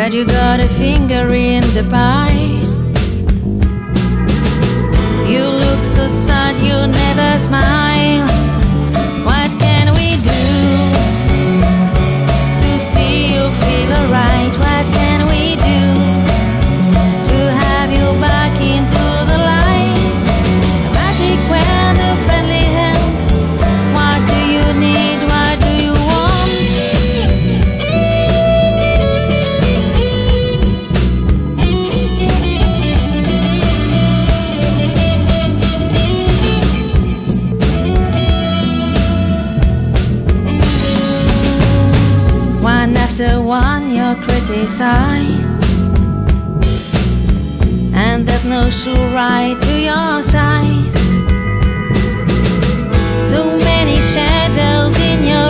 but you got a finger in the pie. After one you criticize. And that no shoe right to your size. So many shadows in your